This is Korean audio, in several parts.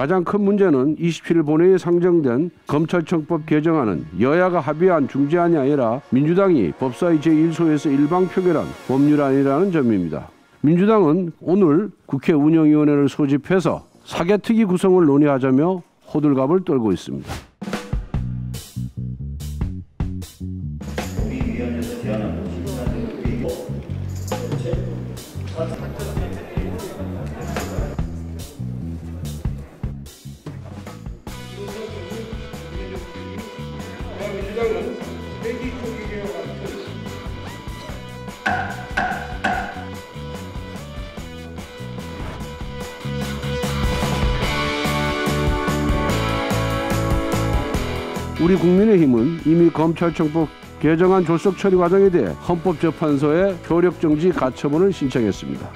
가장 큰 문제는 27일 본회의에 상정된 검찰청법 개정안은 여야가 합의한 중재안이 아니라 민주당이 법사위 제1소에서 일방 표결한 법률안이라는 점입니다. 민주당은 오늘 국회 운영위원회를 소집해서 사개특위 구성을 논의하자며 호들갑을 떨고 있습니다. 우리 국민의힘은 이미 검찰청법 개정안 졸속 처리 과정에 대해 헌법재판소에 효력정지 가처분을 신청했습니다.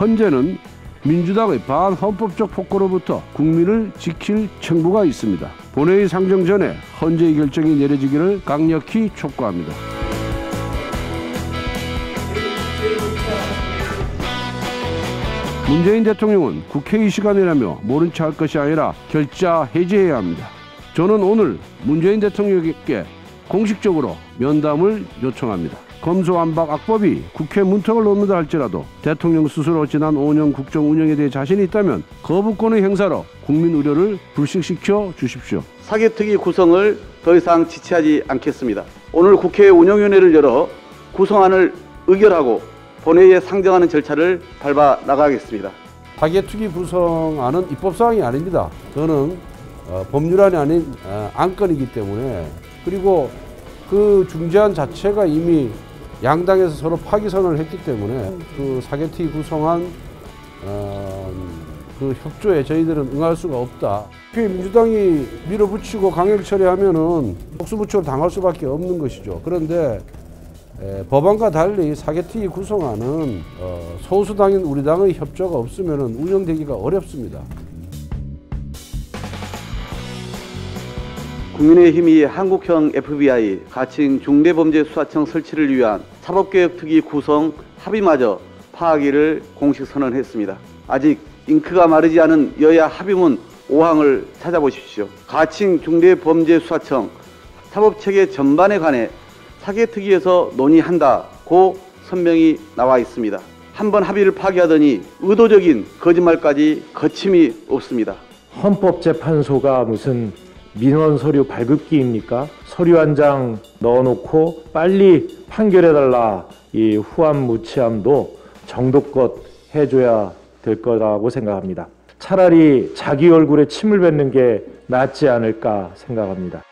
헌재는 민주당의 반헌법적 폭거로부터 국민을 지킬 청구가 있습니다. 본회의 상정 전에 헌재의 결정이 내려지기를 강력히 촉구합니다. 문재인 대통령은 국회의 시간이라며 모른 체 할 것이 아니라 결자 해제해야 합니다. 저는 오늘 문재인 대통령께 공식적으로 면담을 요청합니다. 검소안박 악법이 국회 문턱을 넘는다 할지라도 대통령 스스로 지난 5년 국정 운영에 대해 자신이 있다면 거부권의 행사로 국민 우려를 불식시켜 주십시오. 사개특위 구성을 더 이상 지체하지 않겠습니다. 오늘 국회 운영위원회를 열어 구성안을 의결하고 본회의에 상정하는 절차를 밟아 나가겠습니다. 사개특위 구성안은 입법사항이 아닙니다. 저는 어, 법률안이 아닌 어, 안건이기 때문에 그리고 그 중재안 자체가 이미 양당에서 서로 파기선언을 했기 때문에 그 사개특위 구성안 어, 그 협조에 저희들은 응할 수가 없다. 그 민주당이 밀어붙이고 강행 처리하면은 복수부처를 당할 수밖에 없는 것이죠. 그런데 에, 법안과 달리 사개특위 구성안은 어, 소수당인 우리 당의 협조가 없으면은 운영되기가 어렵습니다. 국민의힘이 한국형 FBI 가칭 중대범죄수사청 설치를 위한 사법개혁특위 구성 합의마저 파하기를 공식 선언했습니다. 아직 잉크가 마르지 않은 여야 합의문 5항을 찾아보십시오. 가칭 중대범죄수사청 사법체계 전반에 관해 사개특위에서 논의한다고 선명히 나와 있습니다. 한 번 합의를 파기하더니 의도적인 거짓말까지 거침이 없습니다. 헌법재판소가 무슨 민원 서류 발급기입니까? 서류 한 장 넣어놓고 빨리 판결해달라 이 후한무치함도 정도껏 해줘야 될 거라고 생각합니다. 차라리 자기 얼굴에 침을 뱉는 게 낫지 않을까 생각합니다.